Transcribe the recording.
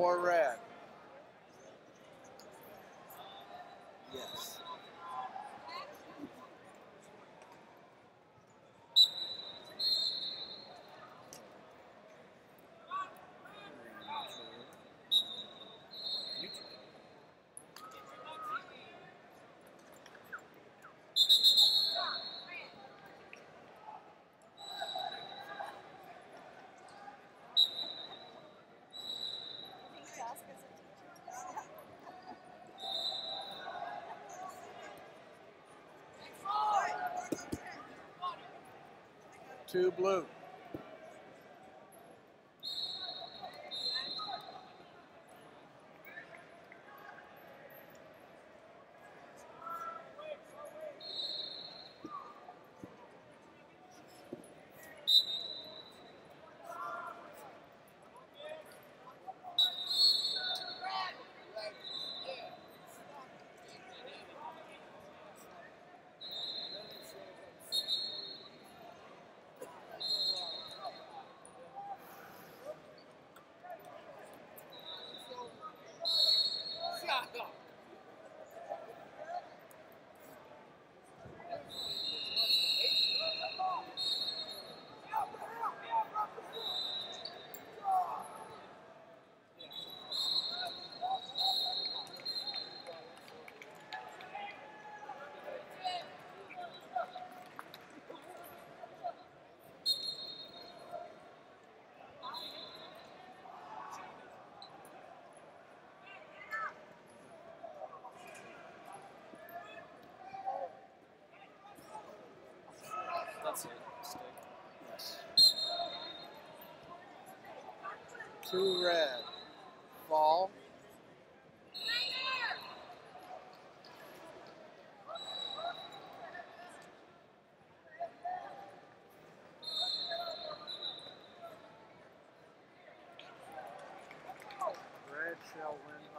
four red. Yes. Two blue. Two red. Ball. Red shall win